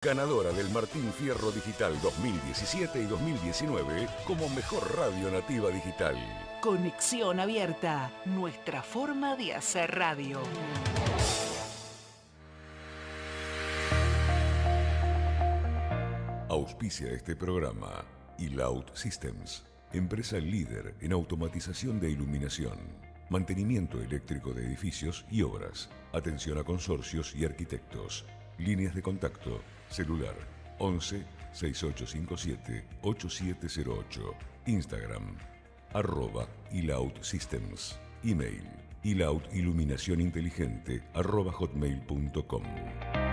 Ganadora del Martín Fierro Digital 2017 y 2019 como mejor radio nativa digital. Conexión abierta, nuestra forma de hacer radio. Auspicia este programa Loud Systems, empresa líder en automatización de iluminación, mantenimiento eléctrico de edificios y obras, atención a consorcios y arquitectos, líneas de contacto Celular 11 6857 8708. Instagram arroba iLoud Systems. Email iLoud Iluminación Inteligente arroba hotmail.com.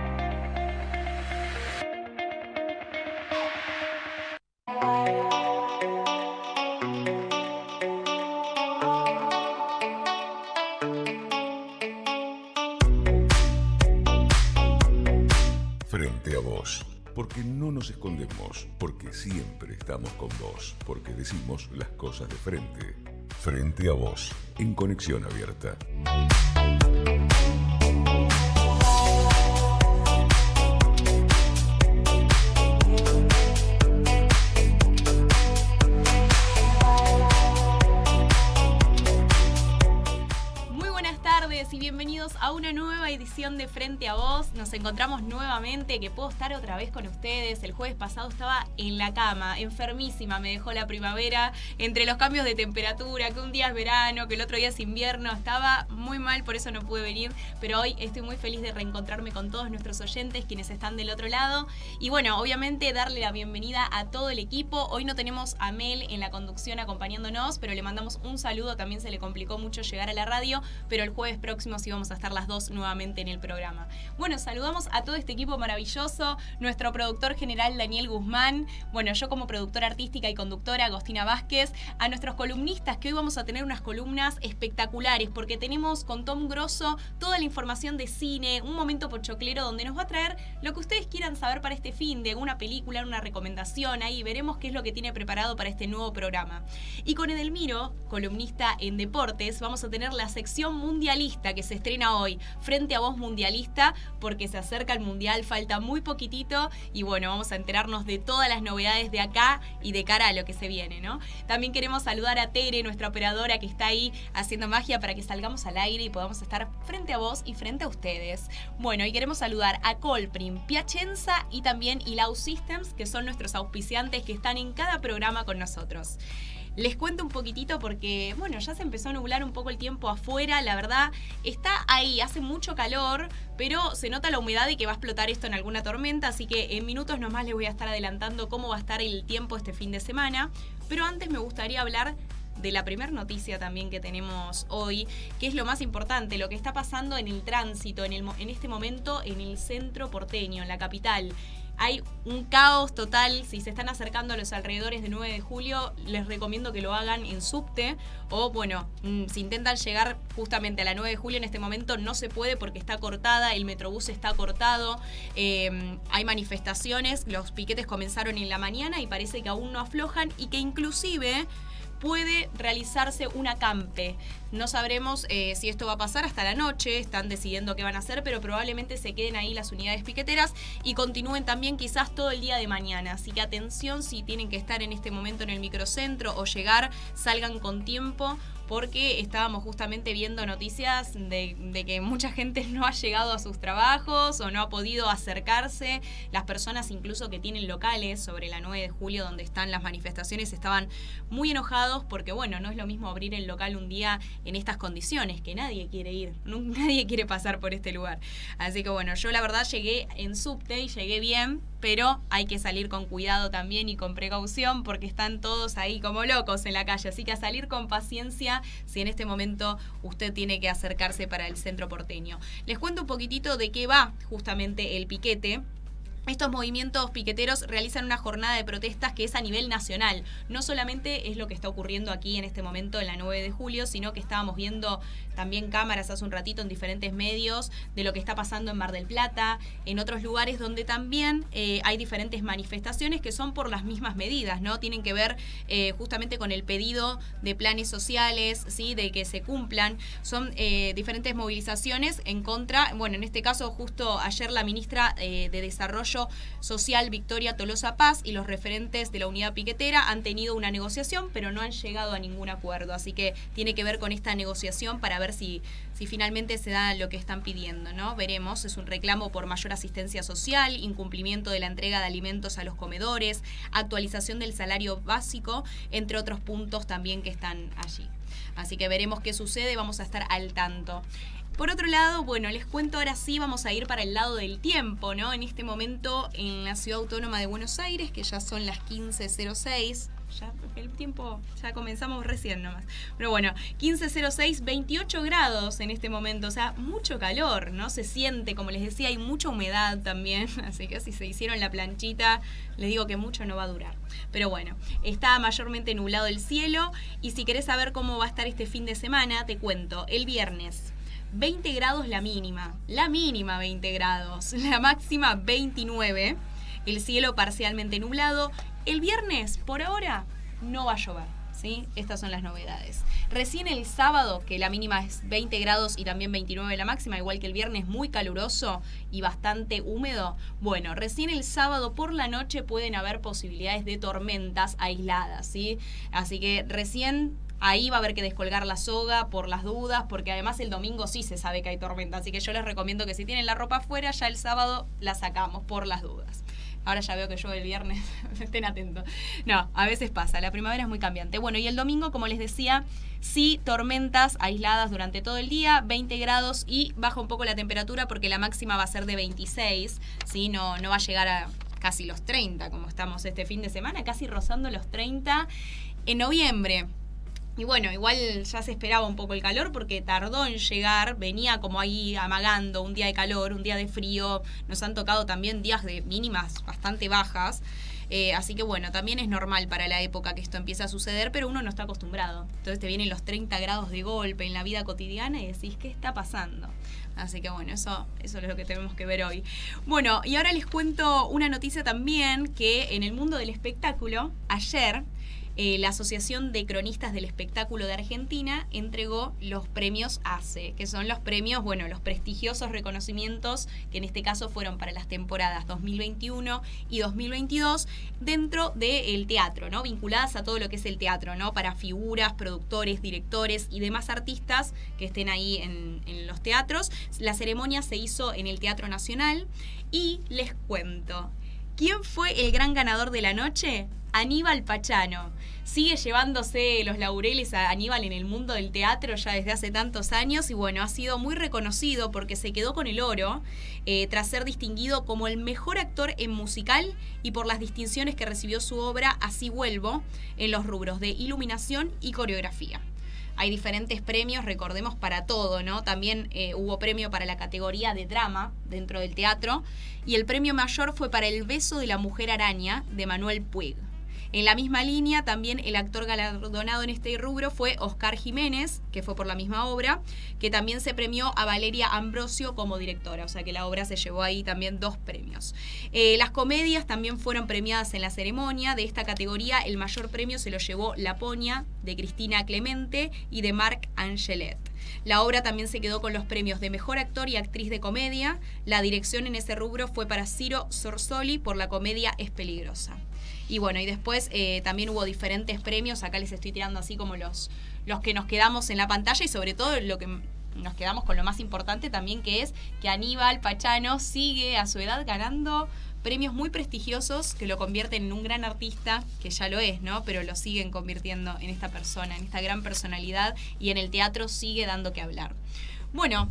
siempre estamos con vos, porque decimos las cosas de frente. Frente a vos, en conexión abierta. De Frente a Vos. Nos encontramos nuevamente, que puedo estar otra vez con ustedes. El jueves pasado estaba en la cama, enfermísima, me dejó la primavera, entre los cambios de temperatura, que un día es verano, que el otro día es invierno, estaba muy mal, por eso no pude venir, pero hoy estoy muy feliz de reencontrarme con todos nuestros oyentes, quienes están del otro lado. Y bueno, obviamente darle la bienvenida a todo el equipo. Hoy no tenemos a Mel en la conducción acompañándonos, pero le mandamos un saludo, también se le complicó mucho llegar a la radio, pero el jueves próximo sí vamos a estar las dos nuevamente en el programa. Bueno, saludamos a todo este equipo maravilloso, nuestro productor general Daniel Guzmán, bueno, yo como productora artística y conductora Agostina Vázquez, a nuestros columnistas, que hoy vamos a tener unas columnas espectaculares, porque tenemos con Tom Grosso toda la información de cine, un momento pochoclero donde nos va a traer lo que ustedes quieran saber para este fin, de una película, una recomendación, ahí veremos qué es lo que tiene preparado para este nuevo programa. Y con Edelmiro, columnista en deportes, vamos a tener la sección mundialista que se estrena hoy frente a vos mundialista, porque se acerca el mundial, falta muy poquitito y bueno, vamos a enterarnos de todas las novedades de acá y de cara a lo que se viene, ¿no? También queremos saludar a Tere, nuestra operadora que está ahí haciendo magia para que salgamos al aire y podamos estar frente a vos y frente a ustedes. Bueno, y queremos saludar a Colprim, Piacenza y también Ilau Systems, que son nuestros auspiciantes que están en cada programa con nosotros. Les cuento un poquitito porque, bueno, ya se empezó a nublar un poco el tiempo afuera, la verdad, está ahí, hace mucho calor, pero se nota la humedad y que va a explotar esto en alguna tormenta, así que en minutos nomás les voy a estar adelantando cómo va a estar el tiempo este fin de semana. Pero antes me gustaría hablar de la primera noticia también que tenemos hoy, que es lo más importante, lo que está pasando en el tránsito, en, el, en este momento en el centro porteño, en la capital. Hay un caos total. Si se están acercando a los alrededores de 9 de julio, les recomiendo que lo hagan en subte. O bueno, mm, si intentan llegar justamente a la 9 de julio en este momento, no se puede porque está cortada, el metrobús está cortado, em, hay manifestaciones, los piquetes comenzaron en la mañana y parece que aún no aflojan y que inclusive puede realizarse un acampe. No sabremos eh, si esto va a pasar hasta la noche, están decidiendo qué van a hacer, pero probablemente se queden ahí las unidades piqueteras y continúen también quizás todo el día de mañana. Así que atención si tienen que estar en este momento en el microcentro o llegar, salgan con tiempo porque estábamos justamente viendo noticias de, que mucha gente no ha llegado a sus trabajos o no ha podido acercarse. Las personas incluso que tienen locales sobre la 9 de julio donde están las manifestaciones estaban muy enojados porque bueno, no es lo mismo abrir el local un día en estas condiciones, que nadie quiere ir, nadie quiere pasar por este lugar. Así que bueno, yo la verdad llegué en subte y llegué bien, pero hay que salir con cuidado también y con precaución porque están todos ahí como locos en la calle. Así que a salir con paciencia si en este momento usted tiene que acercarse para el centro porteño. Les cuento un poquitito de qué va justamente el piquete. Estos movimientos piqueteros realizan una jornada de protestas que es a nivel nacional. No solamente es lo que está ocurriendo aquí en este momento en la 9 de julio, sino que estábamos viendo también cámaras hace un ratito en diferentes medios de lo que está pasando en Mar del Plata, en otros lugares donde también eh, hay diferentes manifestaciones que son por las mismas medidas, ¿no? Tienen que ver eh, justamente con el pedido de planes sociales, ¿sí? De que se cumplan. Son eh, diferentes movilizaciones en contra, bueno, en este caso justo ayer la ministra de Desarrollo Social Victoria Tolosa Paz y los referentes de la unidad piquetera han tenido una negociación, pero no han llegado a ningún acuerdo. Así que tiene que ver con esta negociación para ver si, si finalmente se da lo que están pidiendo, ¿no? Veremos, es un reclamo por mayor asistencia social, incumplimiento de la entrega de alimentos a los comedores, actualización del salario básico, entre otros puntos también que están allí. Así que veremos qué sucede, vamos a estar al tanto. Por otro lado, bueno, les cuento ahora sí, vamos a ir para el lado del tiempo, ¿no? En este momento en la Ciudad Autónoma de Buenos Aires, que ya son las 15.06, ya el tiempo, ya comenzamos recién nomás. Pero bueno, 15.06, 28 grados en este momento, o sea, mucho calor, ¿no? Se siente, como les decía, hay mucha humedad también, así que si se hicieron la planchita, les digo que mucho no va a durar. Pero bueno, está mayormente nublado el cielo y si querés saber cómo va a estar este fin de semana, te cuento, el viernes 20 grados la mínima, la mínima 20 grados, la máxima 29, el cielo parcialmente nublado. El viernes, por ahora, no va a llover. ¿Sí? Estas son las novedades. Recién el sábado, que la mínima es 20 grados y también 29 la máxima, igual que el viernes, muy caluroso y bastante húmedo. Bueno, recién el sábado por la noche pueden haber posibilidades de tormentas aisladas, ¿sí? Así que recién Ahí va a haber que descolgar la soga por las dudas, porque además el domingo sí se sabe que hay tormenta, así que yo les recomiendo que si tienen la ropa afuera, ya el sábado la sacamos por las dudas. Ahora ya veo que yo el viernes, estén atentos. No, a veces pasa, la primavera es muy cambiante. Bueno, y el domingo, como les decía, sí tormentas aisladas durante todo el día, 20 grados y baja un poco la temperatura porque la máxima va a ser de 26, ¿sí? No, no va a llegar a casi los 30 como estamos este fin de semana, casi rozando los 30. En noviembre, y bueno, igual ya se esperaba un poco el calor porque tardó en llegar, venía como ahí amagando un día de calor, un día de frío, nos han tocado también días de mínimas bastante bajas. Eh, así que bueno, también es normal para la época que esto empieza a suceder, pero uno no está acostumbrado. Entonces te vienen los 30 grados de golpe en la vida cotidiana y decís, ¿qué está pasando? Así que bueno, eso, eso es lo que tenemos que ver hoy. Bueno, y ahora les cuento una noticia también que en el mundo del espectáculo, ayer eh, la Asociación de Cronistas del Espectáculo de Argentina entregó los premios ACE, que son los premios, bueno, los prestigiosos reconocimientos que en este caso fueron para las temporadas 2021 y 2022 dentro del teatro, ¿no? Vinculadas a todo lo que es el teatro, ¿no? Para figuras, productores, directores y demás artistas que estén ahí en, en los teatros. La ceremonia se hizo en el Teatro Nacional y les cuento. ¿Quién fue el gran ganador de la noche? Aníbal Pachano. Sigue llevándose los laureles a Aníbal en el mundo del teatro ya desde hace tantos años y bueno, ha sido muy reconocido porque se quedó con el oro eh, tras ser distinguido como el mejor actor en musical y por las distinciones que recibió su obra Así vuelvo en los rubros de iluminación y coreografía hay diferentes premios, recordemos, para todo, ¿no? También eh, hubo premio para la categoría de drama dentro del teatro y el premio mayor fue para El beso de la mujer araña de Manuel Puig. En la misma línea, también el actor galardonado en este rubro fue Oscar Jiménez, que fue por la misma obra, que también se premió a Valeria Ambrosio como directora, o sea que la obra se llevó ahí también dos premios. Eh, las comedias también fueron premiadas en la ceremonia. De esta categoría, el mayor premio se lo llevó Laponia, de Cristina Clemente y de Marc Angelet. La obra también se quedó con los premios de Mejor Actor y Actriz de Comedia. La dirección en ese rubro fue para Ciro Sorsoli por la comedia Es Peligrosa. Y bueno, y después eh, también hubo diferentes premios, acá les estoy tirando así como los, los que nos quedamos en la pantalla y sobre todo lo que nos quedamos con lo más importante también que es que Aníbal Pachano sigue a su edad ganando premios muy prestigiosos que lo convierten en un gran artista, que ya lo es, ¿no? Pero lo siguen convirtiendo en esta persona, en esta gran personalidad y en el teatro sigue dando que hablar. Bueno,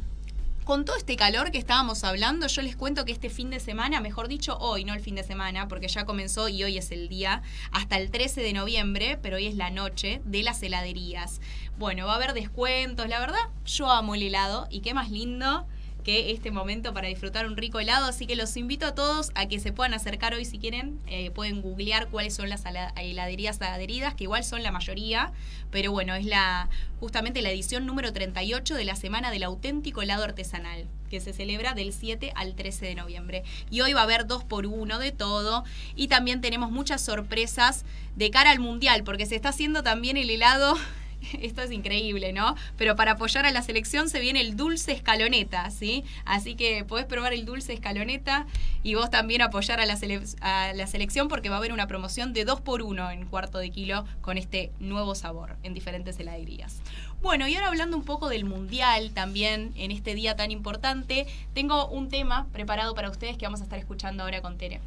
con todo este calor que estábamos hablando, yo les cuento que este fin de semana, mejor dicho hoy, no el fin de semana, porque ya comenzó y hoy es el día, hasta el 13 de noviembre, pero hoy es la noche de las heladerías. Bueno, va a haber descuentos, la verdad, yo amo el helado y qué más lindo que este momento para disfrutar un rico helado. Así que los invito a todos a que se puedan acercar hoy si quieren. Eh, pueden googlear cuáles son las heladerías adheridas, que igual son la mayoría. Pero bueno, es la justamente la edición número 38 de la Semana del Auténtico Helado Artesanal, que se celebra del 7 al 13 de noviembre. Y hoy va a haber dos por uno de todo. Y también tenemos muchas sorpresas de cara al Mundial, porque se está haciendo también el helado esto es increíble, ¿no? Pero para apoyar a la selección se viene el dulce escaloneta, ¿sí? Así que podés probar el dulce escaloneta y vos también apoyar a la, selección porque va a haber una promoción de 2 por 1 en cuarto de kilo con este nuevo sabor en diferentes heladerías. Bueno, y ahora hablando un poco del Mundial también en este día tan importante, tengo un tema preparado para ustedes que vamos a estar escuchando ahora con Tere.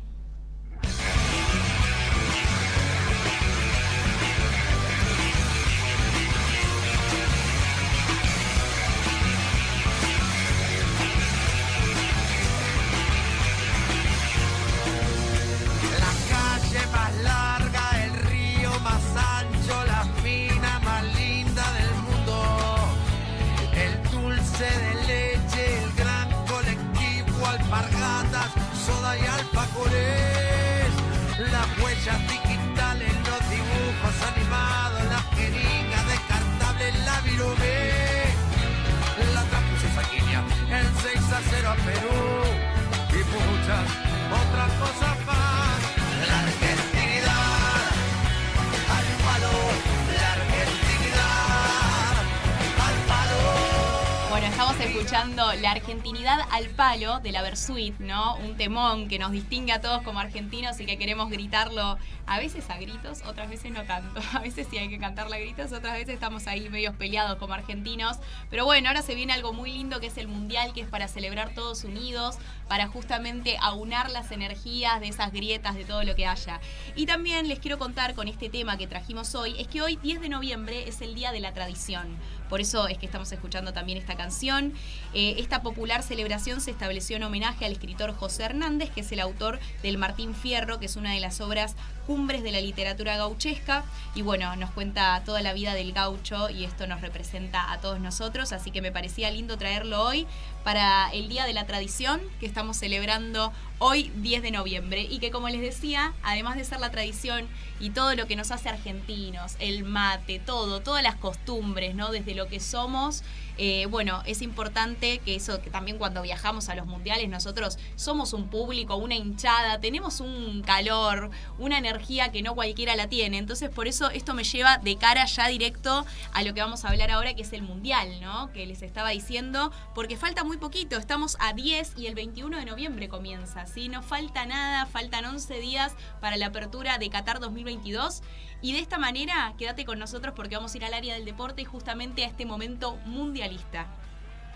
Al Palo de la Versuit, ¿no? Un temón que nos distingue a todos como argentinos y que queremos gritarlo a veces a gritos, otras veces no tanto. A veces sí hay que cantarla a gritos, otras veces estamos ahí medios peleados como argentinos. Pero bueno, ahora se viene algo muy lindo que es el Mundial, que es para celebrar todos unidos, para justamente aunar las energías de esas grietas, de todo lo que haya. Y también les quiero contar con este tema que trajimos hoy, es que hoy 10 de noviembre es el Día de la Tradición. Por eso es que estamos escuchando también esta canción. Eh, esta popular celebración se estableció en homenaje al escritor José Hernández, que es el autor del Martín Fierro, que es una de las obras cumbres de la literatura gauchesca. Y bueno, nos cuenta toda la vida del gaucho y esto nos representa a todos nosotros. Así que me parecía lindo traerlo hoy para el Día de la Tradición que estamos celebrando hoy 10 de noviembre. Y que como les decía, además de ser la tradición y todo lo que nos hace argentinos, el mate, todo, todas las costumbres, ¿no? Desde lo que somos eh, bueno, es importante que eso, que también cuando viajamos a los mundiales nosotros somos un público, una hinchada, tenemos un calor, una energía que no cualquiera la tiene. Entonces por eso esto me lleva de cara ya directo a lo que vamos a hablar ahora, que es el mundial, ¿no? Que les estaba diciendo, porque falta muy poquito, estamos a 10 y el 21 de noviembre comienza, ¿sí? No falta nada, faltan 11 días para la apertura de Qatar 2022 y de esta manera, quédate con nosotros porque vamos a ir al área del deporte y justamente a este momento mundialista.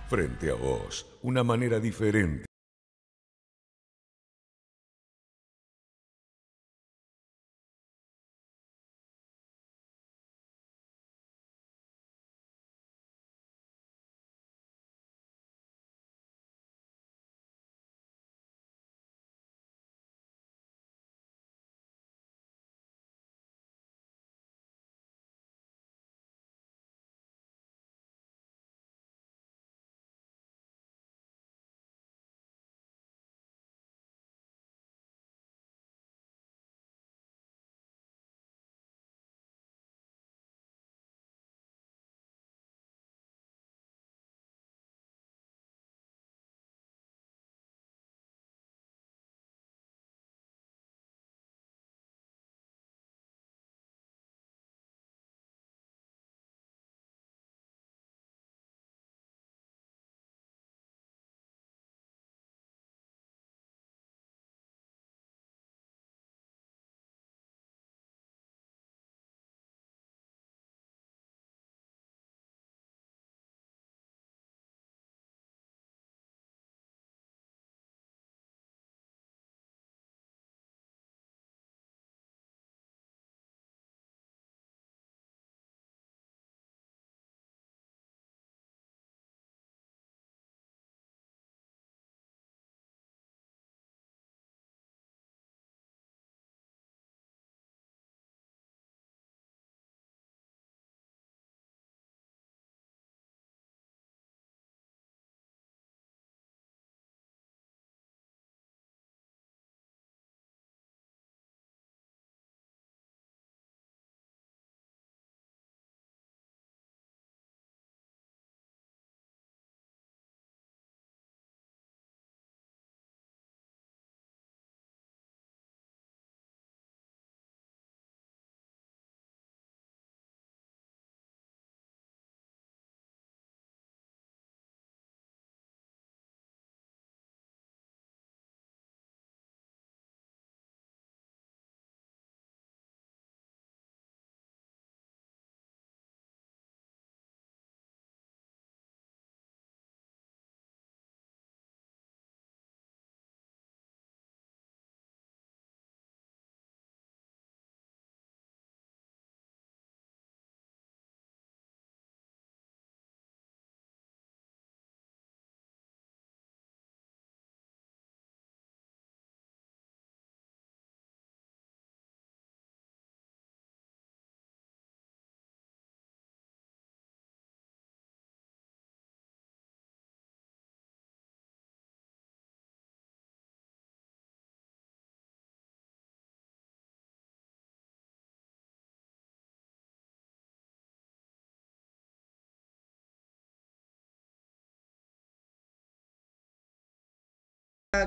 Frente a vos, una manera diferente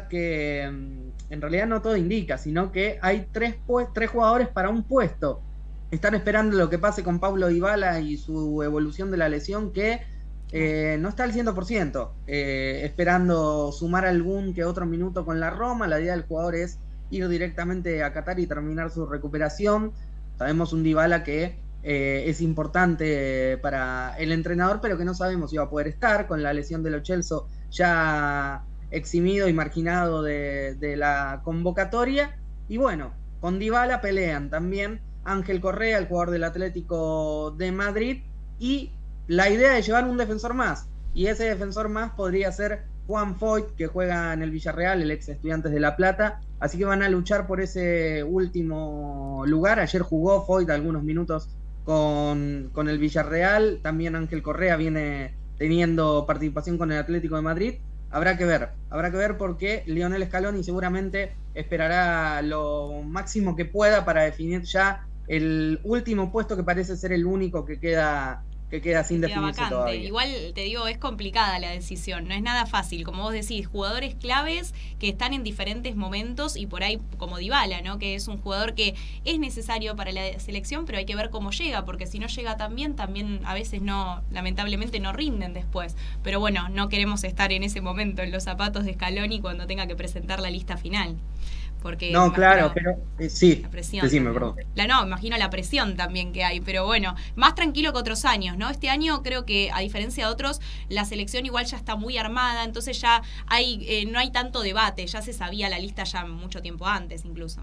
que mm, en realidad no todo indica, sino que hay tres, tres jugadores para un puesto. Están esperando lo que pase con Pablo Dybala y su evolución de la lesión que eh, no está al 100%, eh, esperando sumar algún que otro minuto con la Roma. La idea del jugador es ir directamente a Qatar y terminar su recuperación. Sabemos un Dybala que eh, es importante para el entrenador, pero que no sabemos si va a poder estar con la lesión de Lo Celso ya eximido y marginado de, la convocatoria. Y bueno, con Dybala pelean también Ángel Correa, el jugador del Atlético de Madrid, y la idea es llevar un defensor más. Y ese defensor más podría ser Juan Foyt, que juega en el Villarreal, el ex Estudiantes de La Plata. Así que van a luchar por ese último lugar. Ayer jugó Foyt algunos minutos con, con el Villarreal. También Ángel Correa viene teniendo participación con el Atlético de Madrid. Habrá que ver, habrá que ver porque Lionel Scaloni seguramente esperará lo máximo que pueda para definir ya el último puesto que parece ser el único que queda que queda sin definirse todavía. Igual te digo, es complicada la decisión, no es nada fácil. Como vos decís, jugadores claves que están en diferentes momentos y por ahí, como Dybala, ¿no? Que es un jugador que es necesario para la selección, pero hay que ver cómo llega, porque si no llega tan bien, también a veces no, lamentablemente no rinden después. Pero bueno, no queremos estar en ese momento en los zapatos de Scaloni cuando tenga que presentar la lista final no, claro, pero eh, sí. La presión. perdón. La, no, imagino la presión también que hay, pero bueno, más tranquilo que otros años, ¿no? Este año creo que, a diferencia de otros, la selección igual ya está muy armada, entonces ya hay eh, no hay tanto debate, ya se sabía la lista ya mucho tiempo antes incluso.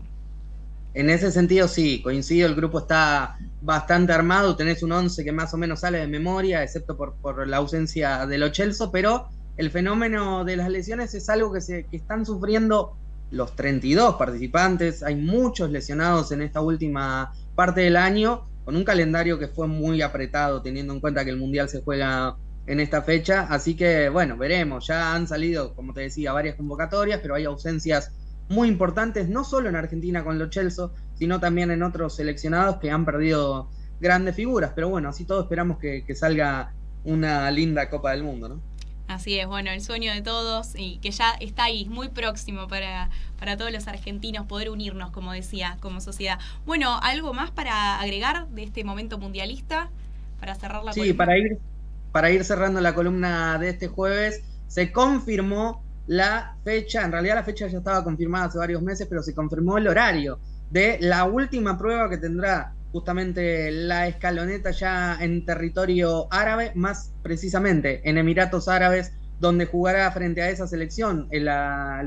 En ese sentido, sí, coincido, el grupo está bastante armado, tenés un 11 que más o menos sale de memoria, excepto por, por la ausencia de Lo Chelso, pero el fenómeno de las lesiones es algo que, se, que están sufriendo los 32 participantes, hay muchos lesionados en esta última parte del año, con un calendario que fue muy apretado, teniendo en cuenta que el Mundial se juega en esta fecha, así que bueno, veremos, ya han salido, como te decía, varias convocatorias, pero hay ausencias muy importantes, no solo en Argentina con los Chelsea, sino también en otros seleccionados que han perdido grandes figuras, pero bueno, así todo esperamos que, que salga una linda Copa del Mundo, ¿no? Así es, bueno, el sueño de todos y que ya está ahí, muy próximo para, para todos los argentinos poder unirnos, como decía, como sociedad. Bueno, ¿algo más para agregar de este momento mundialista? Para cerrar la Sí, para ir, para ir cerrando la columna de este jueves, se confirmó la fecha, en realidad la fecha ya estaba confirmada hace varios meses, pero se confirmó el horario de la última prueba que tendrá justamente la escaloneta ya en territorio árabe, más precisamente en Emiratos Árabes, donde jugará frente a esa selección, el,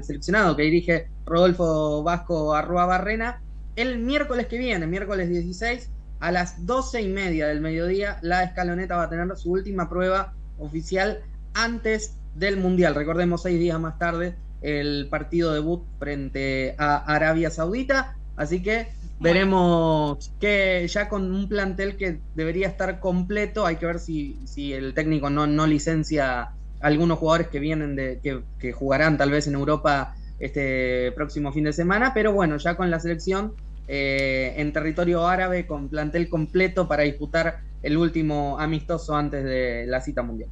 seleccionado que dirige Rodolfo Vasco Arrua Barrena, el miércoles que viene, miércoles 16, a las 12 y media del mediodía, la escaloneta va a tener su última prueba oficial antes del Mundial. Recordemos, seis días más tarde, el partido debut frente a Arabia Saudita. Así que Veremos que ya con un plantel que debería estar completo, hay que ver si, si el técnico no, no licencia algunos jugadores que vienen de, que, jugarán tal vez en Europa este próximo fin de semana, pero bueno, ya con la selección eh, en territorio árabe, con plantel completo para disputar el último amistoso antes de la cita mundial.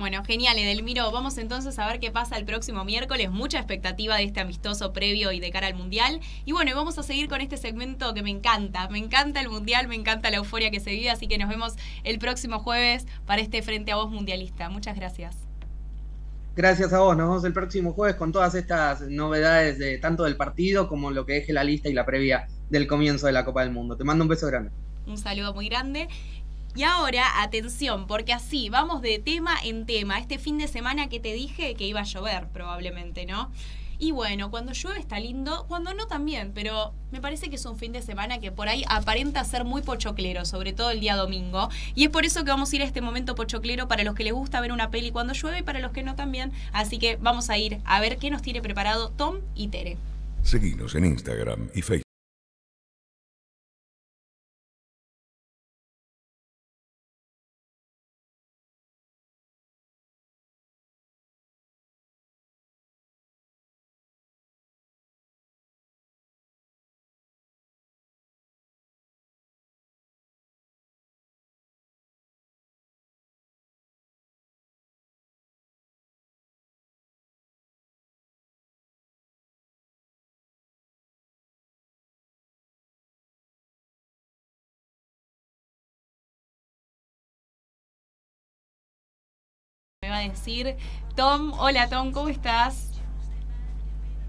Bueno, genial, Edelmiro. Vamos entonces a ver qué pasa el próximo miércoles. Mucha expectativa de este amistoso previo y de cara al Mundial. Y bueno, vamos a seguir con este segmento que me encanta. Me encanta el Mundial, me encanta la euforia que se vive, así que nos vemos el próximo jueves para este Frente a Vos Mundialista. Muchas gracias. Gracias a vos, nos vemos el próximo jueves con todas estas novedades de tanto del partido como lo que deje la lista y la previa del comienzo de la Copa del Mundo. Te mando un beso grande. Un saludo muy grande. Y ahora, atención, porque así vamos de tema en tema. Este fin de semana que te dije que iba a llover, probablemente, ¿no? Y bueno, cuando llueve está lindo, cuando no también, pero me parece que es un fin de semana que por ahí aparenta ser muy pochoclero, sobre todo el día domingo. Y es por eso que vamos a ir a este momento pochoclero para los que les gusta ver una peli cuando llueve y para los que no también. Así que vamos a ir a ver qué nos tiene preparado Tom y Tere. Seguimos en Instagram y Facebook. Va a decir Tom. Hola Tom, ¿cómo estás?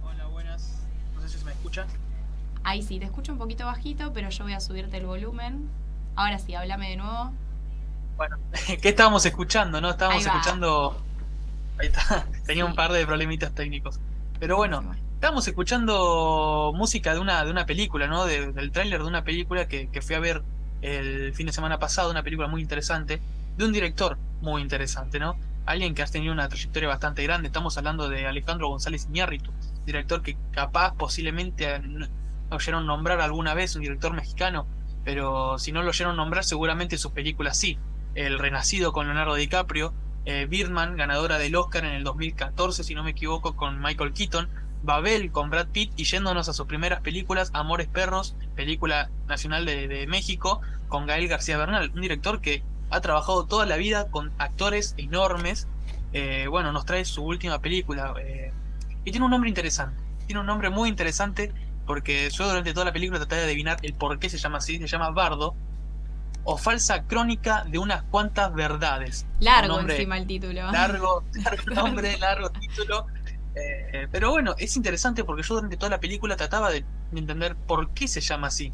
Hola, buenas. No sé si se me escucha. Ahí sí, te escucho un poquito bajito, pero yo voy a subirte el volumen. Ahora sí, háblame de nuevo. Bueno, ¿qué estábamos escuchando, no? Estábamos Ahí escuchando. Ahí está. Tenía un Sí. par de problemitas técnicos. Pero bueno, estábamos escuchando música de una, de una película, ¿no? De- del tráiler de una película que, que fui a ver el fin de semana pasado, una película muy interesante, de un director muy interesante, ¿no? Alguien que ha tenido una trayectoria bastante grande. Estamos hablando de Alejandro González Iñárritu, director que capaz, posiblemente, eh, oyeron nombrar alguna vez, un director mexicano, pero si no lo oyeron nombrar, seguramente sus películas sí. El Renacido con Leonardo DiCaprio, eh, Birdman, ganadora del Oscar en el 2014, si no me equivoco, con Michael Keaton, Babel con Brad Pitt y yéndonos a sus primeras películas, Amores Perros, película nacional de, de México, con Gael García Bernal, un director que ha trabajado toda la vida con actores enormes. Eh, bueno, nos trae su última película eh, y tiene un nombre interesante. Tiene un nombre muy interesante porque yo durante toda la película traté de adivinar el por qué se llama así. Se llama Bardo o falsa crónica de unas cuantas verdades. Largo nombre encima el título. largo, largo nombre, largo título. Eh, pero bueno, es interesante porque yo durante toda la película trataba de entender por qué se llama así.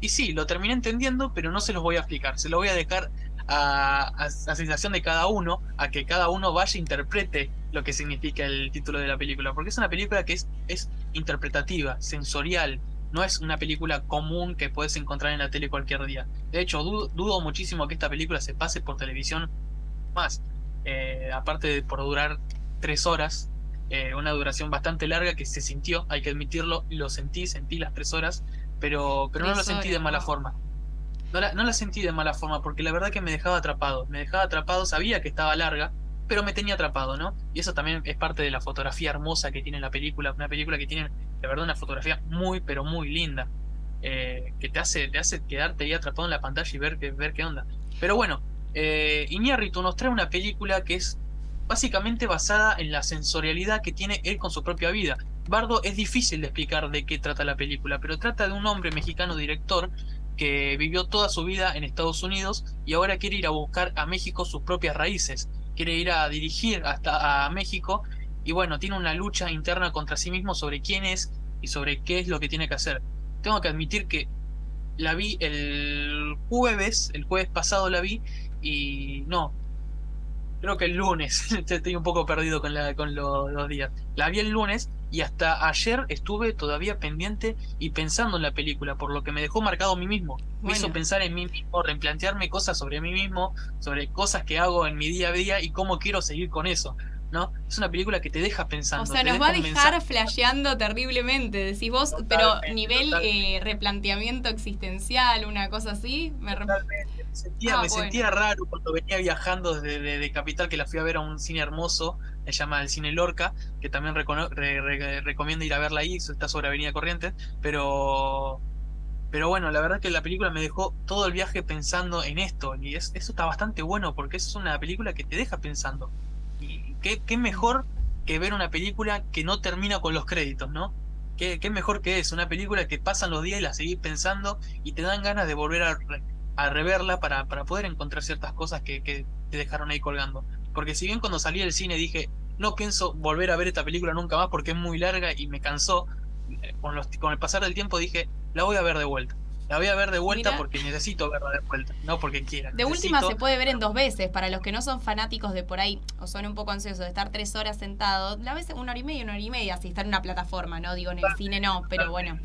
Y sí, lo terminé entendiendo, pero no se los voy a explicar. Se lo voy a dejar a, a, a sensación de cada uno, a que cada uno vaya e interprete lo que significa el título de la película. Porque es una película que es, es interpretativa, sensorial. No es una película común que puedes encontrar en la tele cualquier día. De hecho, dudo, dudo muchísimo que esta película se pase por televisión más. Eh, aparte de por durar tres horas, eh, una duración bastante larga que se sintió, hay que admitirlo, lo sentí, sentí las tres horas, pero, pero no lo sentí de mala forma. No la, no la sentí de mala forma, porque la verdad que me dejaba atrapado, me dejaba atrapado, sabía que estaba larga, pero me tenía atrapado, ¿no? Y eso también es parte de la fotografía hermosa que tiene la película, una película que tiene, de verdad, una fotografía muy, pero muy linda, eh, que te hace, te hace quedarte ahí atrapado en la pantalla y ver, ver qué onda. Pero bueno, eh, Iñárritu nos trae una película que es básicamente basada en la sensorialidad que tiene él con su propia vida. Bardo es difícil de explicar de qué trata la película, pero trata de un hombre mexicano director que vivió toda su vida en Estados Unidos y ahora quiere ir a buscar a México sus propias raíces, quiere ir a dirigir hasta a México y bueno, tiene una lucha interna contra sí mismo sobre quién es y sobre qué es lo que tiene que hacer. Tengo que admitir que la vi el jueves, el jueves pasado la vi y no, creo que el lunes, estoy un poco perdido con, la, con lo- los días. La vi el lunes y hasta ayer estuve todavía pendiente y pensando en la película, por lo que me dejó marcado a mí mismo. Me hizo pensar en mí mismo, replantearme cosas sobre mí mismo, sobre cosas que hago en mi día a día y cómo quiero seguir con eso. ¿no? Es una película que te deja pensando. O sea, nos va a dejar mensaje. flasheando terriblemente, decís vos, pero nivel eh, replanteamiento existencial, una cosa así. Me Totalmente. Me sentía, Ah, me bueno. sentía raro cuando venía viajando desde de, de Capital, que la fui a ver a un cine hermoso, se llama el Cine Lorca, que también recono- re- re- recomiendo ir a verla ahí, está sobre Avenida Corrientes, pero pero bueno, la verdad que la película me dejó todo el viaje pensando en esto, y es- eso está bastante bueno, porque eso es una película que te deja pensando. Y qué, qué mejor que ver una película que no termina con los créditos, ¿no? Qué, qué mejor que es, una película que pasan los días y la seguís pensando y te dan ganas de volver a, a reverla para, para poder encontrar ciertas cosas que, que te dejaron ahí colgando. Porque si bien cuando salí del cine dije, no pienso volver a ver esta película nunca más porque es muy larga y me cansó, eh, con, los, con el pasar del tiempo dije, la voy a ver de vuelta. La voy a ver de vuelta porque necesito verla de vuelta, no porque quiera. De última se puede ver en dos veces, para los que no son fanáticos de por ahí, o son un poco ansiosos de estar tres horas sentados, la ves una hora y media, una hora y media, si está en una plataforma, ¿no? Digo, en el cine no, pero bueno.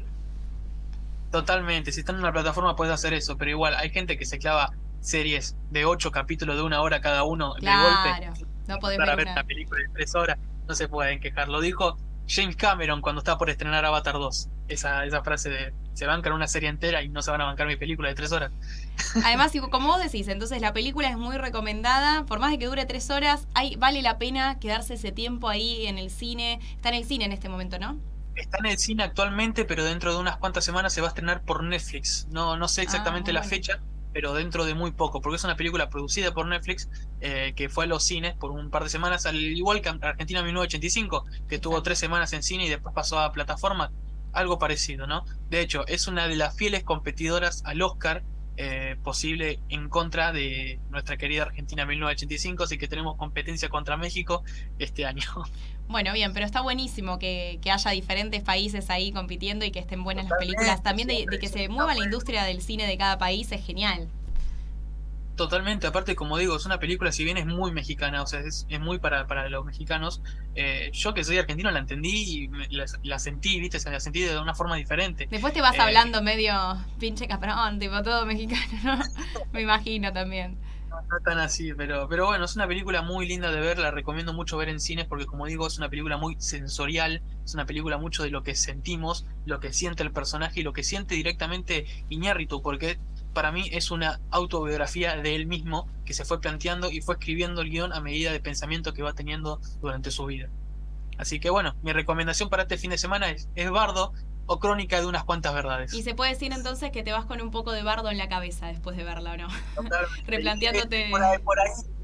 Totalmente, si están en una plataforma puedes hacer eso, pero igual hay gente que se clava series de ocho capítulos de una hora cada uno de Claro, golpe. no podés para ver una... una película de tres horas, no se pueden quejar. Lo dijo James Cameron cuando está por estrenar Avatar 2. Esa, esa frase de se bancan una serie entera y no se van a bancar mi película de tres horas. Además, como vos decís, entonces la película es muy recomendada, por más de que dure tres horas, hay, vale la pena quedarse ese tiempo ahí en el cine. Está en el cine en este momento, ¿no? Está en el cine actualmente, pero dentro de unas cuantas semanas se va a estrenar por Netflix. No, no sé exactamente Ah, la bueno. fecha, pero dentro de muy poco, porque es una película producida por Netflix eh, que fue a los cines por un par de semanas, al igual que Argentina 1985, que tuvo tres semanas en cine y después pasó a plataforma, algo parecido, ¿no? De hecho, es una de las fieles competidoras al Oscar eh, posible en contra de nuestra querida Argentina 1985, así que tenemos competencia contra México este año. Bueno, bien, pero está buenísimo que, haya diferentes países ahí compitiendo y que estén buenas las películas. También de, que se mueva la industria del cine de cada país es genial. Totalmente, aparte como digo, es una película, si bien es muy mexicana, o sea, es, muy para, para los mexicanos, eh, yo que soy argentino la entendí y la, sentí, viste, la sentí de una forma diferente. Después te vas eh, hablando medio pinche caprón, tipo todo mexicano, ¿no? Me imagino también. No, no, tan así, pero, pero bueno, es una película muy linda de ver, la recomiendo mucho ver en cines porque como digo, es una película muy sensorial, es una película mucho de lo que sentimos, lo que siente el personaje y lo que siente directamente Iñárritu, porque para mí es una autobiografía de él mismo que se fue planteando y fue escribiendo el guion a medida de pensamiento que va teniendo durante su vida. Así que bueno, mi recomendación para este fin de semana es, es Bardo o Crónica de unas cuantas verdades. Y se puede decir entonces que te vas con un poco de Bardo en la cabeza después de verla, ¿o no? Replanteándote... Por ahí,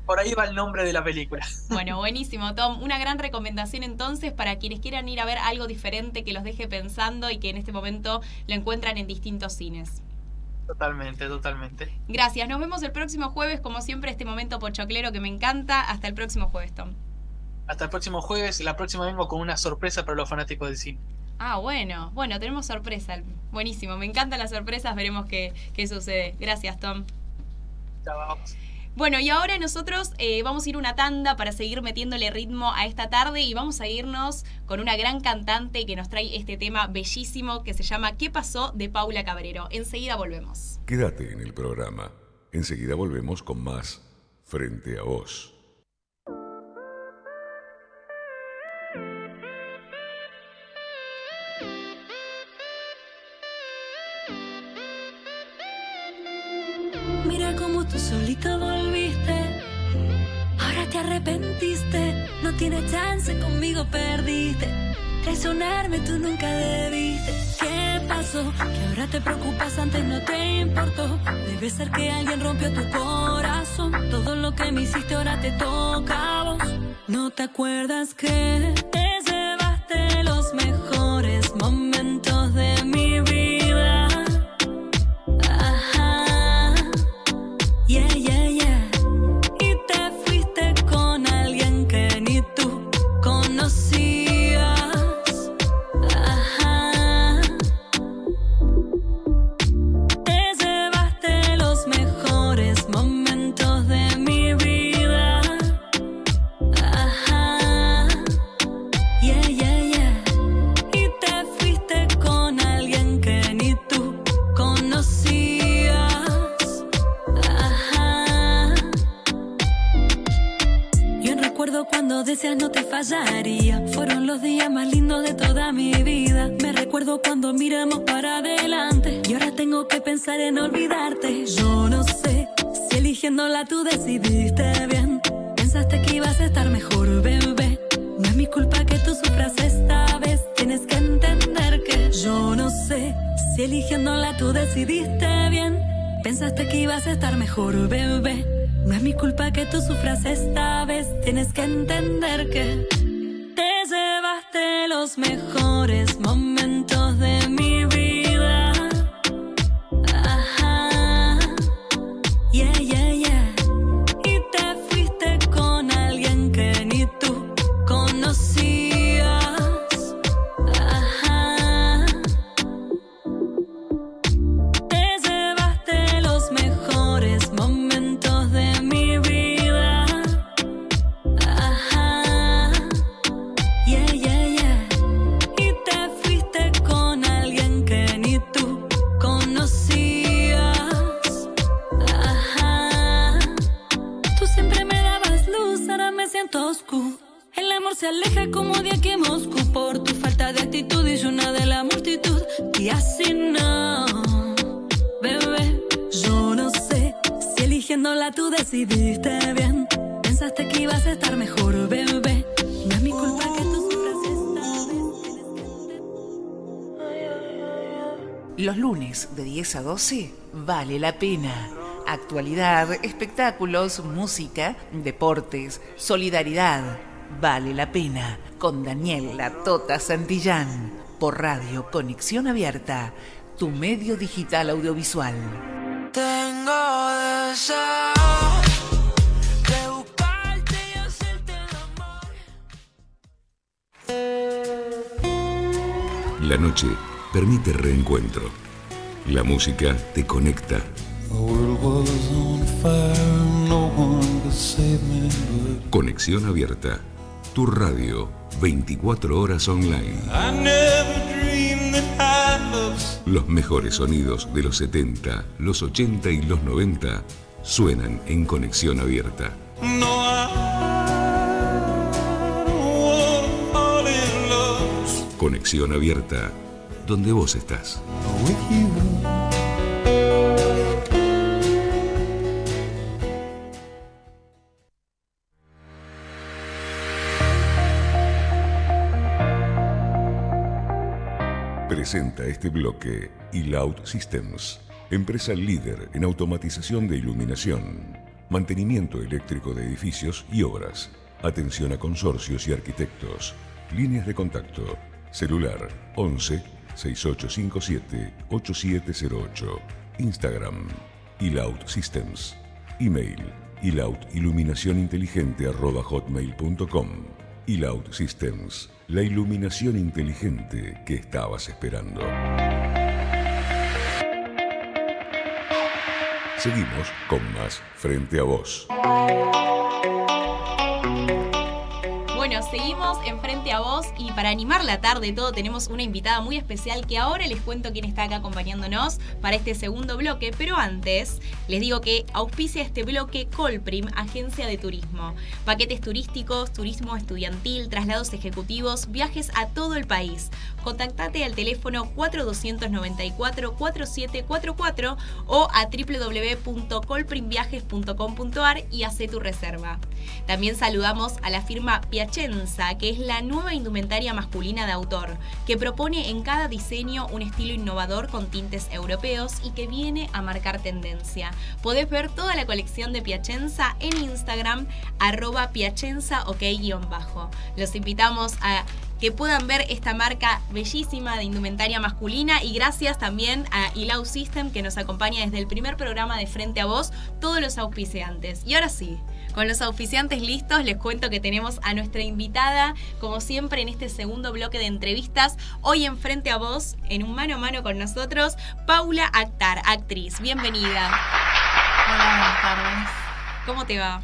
por ahí va el nombre de la película. Bueno, buenísimo, Tom. Una gran recomendación entonces para quienes quieran ir a ver algo diferente que los deje pensando y que en este momento lo encuentran en distintos cines. Totalmente, totalmente. Gracias. Nos vemos el próximo jueves, como siempre, este momento pochoclero que me encanta. Hasta el próximo jueves, Tom. Hasta el próximo jueves. La próxima vengo con una sorpresa para los fanáticos del cine. Ah, bueno. Bueno, tenemos sorpresa. Buenísimo. Me encantan las sorpresas. Veremos qué, qué sucede. Gracias, Tom. Chao. Bueno, y ahora nosotros eh, vamos a ir una tanda para seguir metiéndole ritmo a esta tarde y vamos a irnos con una gran cantante que nos trae este tema bellísimo que se llama ¿Qué pasó? de Paula Cabrero. Enseguida volvemos. Quédate en el programa. Enseguida volvemos con más Frente a vos. Chance, conmigo perdiste. Traicionarme tú nunca debiste. ¿Qué pasó? Que ahora te preocupas, antes no te importó. Debe ser que alguien rompió tu corazón. Todo lo que me hiciste ahora te toca a vos. ¿No te acuerdas que te llevaste los mejores momentos de tú decidiste bien. Pensaste que ibas a estar mejor, bebé. No es mi culpa que tú sufras esta vez, tienes que entender que te llevaste los mejores 12 vale la pena actualidad, espectáculos, música, deportes, solidaridad. Vale la pena con Daniel La Tota Santillán por Radio Conexión Abierta, tu medio digital audiovisual. Tengo deseo de buscarte y hacerte el amor. La noche permite reencuentro. La música te conecta. Conexión abierta. Tu radio, 24 horas online. Los mejores sonidos de los 70, los 80 y los 90 suenan en Conexión abierta. Conexión abierta, donde vos estás. Presenta este bloque eLoud Systems, empresa líder en automatización de iluminación, mantenimiento eléctrico de edificios y obras, atención a consorcios y arquitectos, líneas de contacto, celular 11 6857 8708, Instagram eLoud Systems, email hotmail.com eLoud Systems, la iluminación inteligente que estabas esperando. Seguimos con más Frente a Vos. Bueno, seguimos y para animar la tarde todo tenemos una invitada muy especial que ahora les cuento quién está acá acompañándonos para este segundo bloque, pero antes les digo que auspicia este bloque Colprim, agencia de turismo. Paquetes turísticos, turismo estudiantil, traslados ejecutivos, viajes a todo el país. Contactate al teléfono 4294-4744 o a www.colprimviajes.com.ar y hace tu reserva. También saludamos a la firma Piacenza, que es la nueva indumentaria masculina de autor, que propone en cada diseño un estilo innovador con tintes europeos y que viene a marcar tendencia. Podés ver toda la colección de Piacenza en Instagram, arroba Piacenza ok-bajo. Los invitamos a que puedan ver esta marca bellísima de indumentaria masculina y gracias también a Ilau System que nos acompaña desde el primer programa de Frente a Vos, todos los auspiciantes. Y ahora sí, con los auspiciantes listos, les cuento que tenemos a nuestra invitada, como siempre en este segundo bloque de entrevistas, hoy en Frente a Vos, en un mano a mano con nosotros, Paula Actar, actriz. Bienvenida. Hola, buenas tardes. ¿Cómo te va?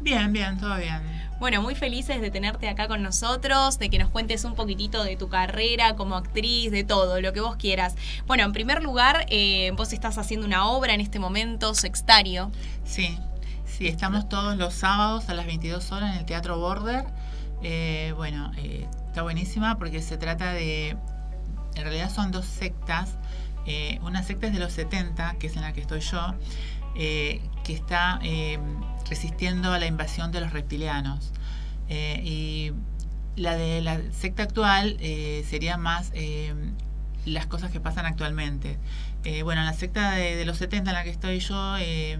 Bien, bien, todo bien. Bueno, muy felices de tenerte acá con nosotros, de que nos cuentes un poquitito de tu carrera como actriz, de todo, lo que vos quieras. Bueno, en primer lugar, eh, vos estás haciendo una obra en este momento, Sextario. Sí, sí, estamos todos los sábados a las 22 horas en el Teatro Border. Eh, bueno, eh, está buenísima porque se trata de. En realidad son dos sectas. Eh, una secta es de los 70, que es en la que estoy yo, que está eh, resistiendo a la invasión de los reptilianos. Y la de la secta actual sería más eh, las cosas que pasan actualmente. Bueno, en la secta de, los 70 en la que estoy yo, eh,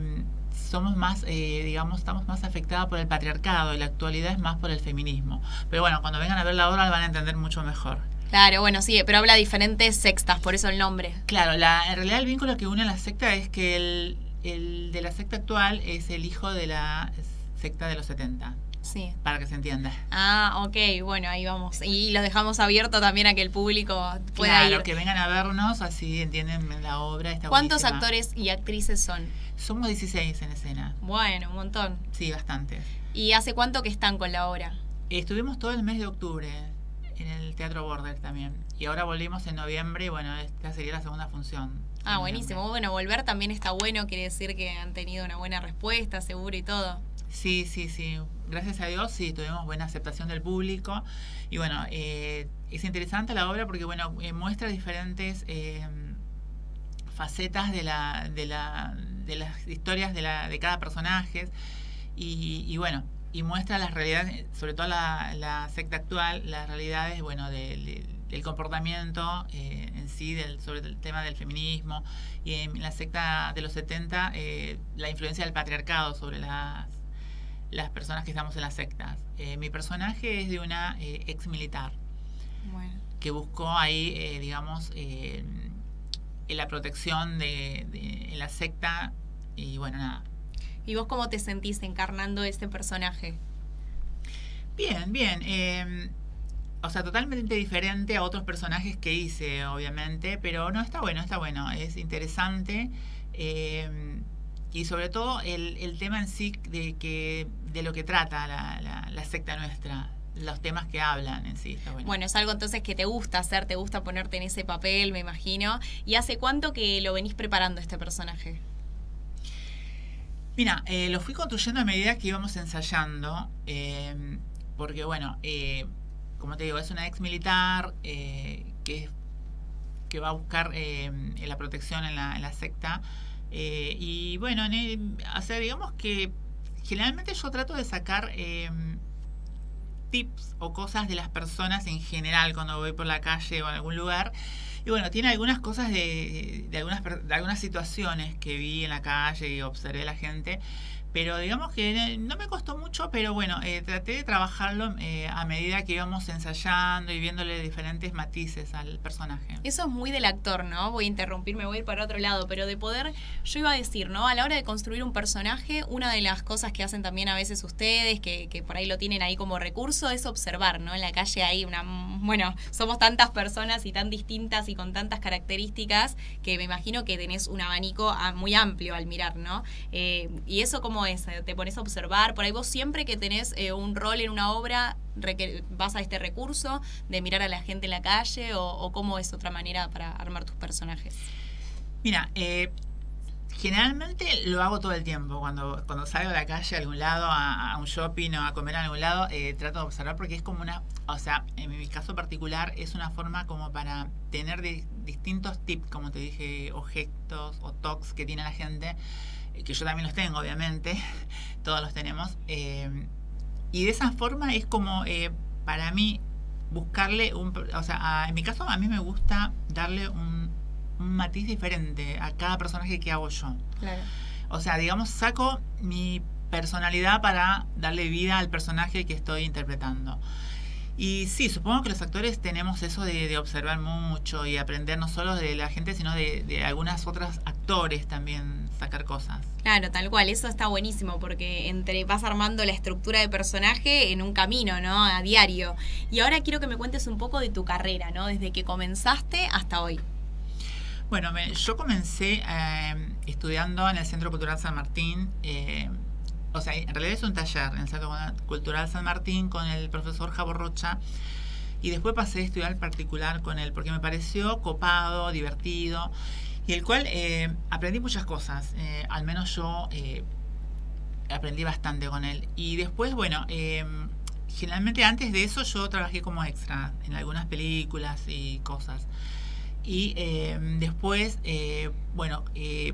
somos más, eh, digamos, estamos más afectados por el patriarcado y la actualidad es más por el feminismo. Pero bueno, cuando vengan a ver la obra la van a entender mucho mejor. Claro, bueno, sí, pero habla diferentes sextas, por eso el nombre. Claro, la, en realidad el vínculo que une a la secta es que el, el de la secta actual es el hijo de la secta de los 70, Sí. para que se entienda. Ah, ok, bueno, ahí vamos. Y lo dejamos abierto también a que el público pueda Claro, ir. que vengan a vernos, así entienden la obra. Está ¿Cuántos buenísima. actores y actrices son? Somos 16 en escena. Bueno, un montón. Sí, bastante. ¿Y hace cuánto que están con la obra? Estuvimos todo el mes de octubre en el Teatro Border también. Y ahora volvimos en noviembre y bueno, esta sería la segunda función. Ah, En buenísimo. Bueno, volver también está bueno, quiere decir que han tenido una buena respuesta, seguro y todo. Sí, sí, sí. Gracias a Dios sí, tuvimos buena aceptación del público. Y bueno, eh, es interesante la obra porque bueno, eh, muestra diferentes eh, facetas de, la, de, la, de las historias de, la, de cada personaje. Y, y bueno, y muestra las realidades, sobre todo la, la secta actual, las realidades, bueno, del, comportamiento eh, en sí, del, sobre el tema del feminismo. Y en la secta de los 70, eh, la influencia del patriarcado sobre las, las personas que estamos en las sectas. Eh, mi personaje es de una eh, ex militar Bueno. que buscó ahí, eh, digamos, eh, en la protección de, de- en la secta y bueno, nada. ¿Y vos cómo te sentís encarnando este personaje? Bien, bien. eh, o sea, totalmente diferente a otros personajes que hice, obviamente, pero no, está bueno, está bueno, es interesante. Y sobre todo el, el tema en sí de, que, de lo que trata la, la- la secta nuestra, los temas que hablan en sí, está bueno. Bueno, es algo entonces que te gusta hacer, te gusta ponerte en ese papel, me imagino. ¿Y hace cuánto que lo venís preparando este personaje? Mira, eh, lo fui construyendo a medida que íbamos ensayando, eh, porque bueno, eh, como te digo, es una ex militar eh, que, que va a buscar eh, la protección en la, en la secta. Eh, y bueno, en o sea, digamos que generalmente yo trato de sacar eh, tips o cosas de las personas en general cuando voy por la calle o en algún lugar. Y bueno, tiene algunas cosas de, de algunas, de algunas situaciones que vi en la calle y observé a la gente. Pero digamos que no me costó mucho, pero bueno, eh, traté de trabajarlo eh, a medida que íbamos ensayando y viéndole diferentes matices al personaje. Eso es muy del actor, ¿no? Voy a interrumpir, me voy a ir para otro lado, pero de poder, yo iba a decir, ¿no? A la hora de construir un personaje, una de las cosas que hacen también a veces ustedes, que, que por ahí lo tienen ahí como recurso, es observar, ¿no? En la calle hay una, bueno, somos tantas personas y tan distintas y con tantas características que me imagino que tenés un abanico ah, muy amplio al mirar, ¿no? Eh, y eso cómo es, te pones a observar, por ahí vos siempre que tenés eh, un rol en una obra, vas a este recurso de mirar a la gente en la calle o, o cómo es otra manera para armar tus personajes. Mira, eh, generalmente lo hago todo el tiempo. Cuando, cuando salgo a la calle a algún lado, a, un shopping o a comer a algún lado, eh, trato de observar porque es como una, o sea, en mi caso particular es una forma como para tener di- distintos tips, como te dije, o gestos o talks que tiene la gente, eh, que yo también los tengo, obviamente, todos los tenemos. eh, y de esa forma es como, eh, para mí, buscarle un... O sea, en mi caso a mí me gusta darle un, un matiz diferente a cada personaje que hago yo. Claro. O sea, digamos, saco mi personalidad para darle vida al personaje que estoy interpretando. Y sí, supongo que los actores tenemos eso de, de observar mucho y aprender no solo de la gente, sino de, de algunas otras actores también sacar cosas. Claro, tal cual, eso está buenísimo porque entre vas armando la estructura de personaje en un camino, ¿no? A diario. Y ahora quiero que me cuentes un poco de tu carrera, ¿no? Desde que comenzaste hasta hoy. Bueno, me- yo comencé eh, estudiando en el Centro Cultural San Martín. eh, o sea, en realidad es un taller en el Centro Cultural San Martín con el profesor Javo Rocha. Y después pasé a estudiar particular con él porque me pareció copado, divertido. Y el cual eh, aprendí muchas cosas. eh, al menos yo aprendí bastante con él. Y después, bueno, generalmente antes de eso yo trabajé como extra en algunas películas y cosas. Y eh, después, eh, bueno, eh,